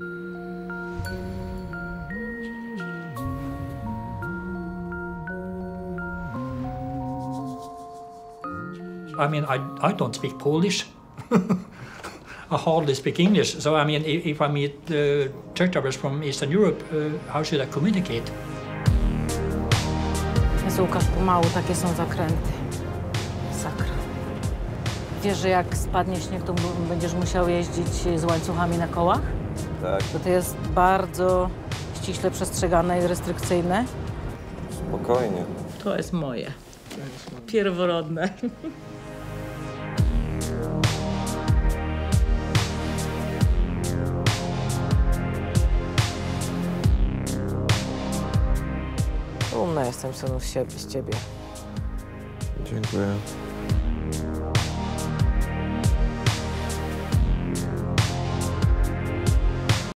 I mean, I, I don't speak Polish. I hardly speak English. So, I mean, if, if I meet uh, church members from Eastern Europe, uh, how should I communicate? Jezu, Łukasz, pomału takie są zakręty. Sakra. Wiesz, że jak spadnie śnieg, to będziesz musiał jeździć z łańcuchami na kołach? Tak, Bo to jest bardzo ściśle przestrzegane i restrykcyjne. spokojnie. To jest moje. Pierworodne. Dumna jestem synu z, siebie, z ciebie. Dziękuję.